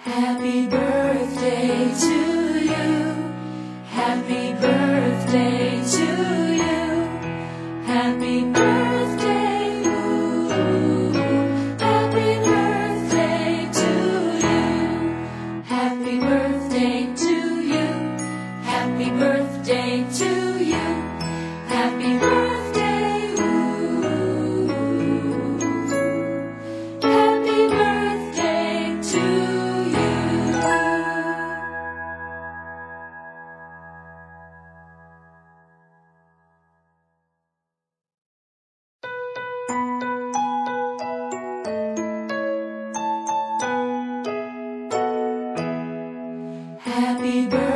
Happy birthday to you. Happy birthday to you. Happy birthday. Ooh, happy birthday to you. Happy birthday to you. Happy birthday to you. Happy birthday. Happy birthday.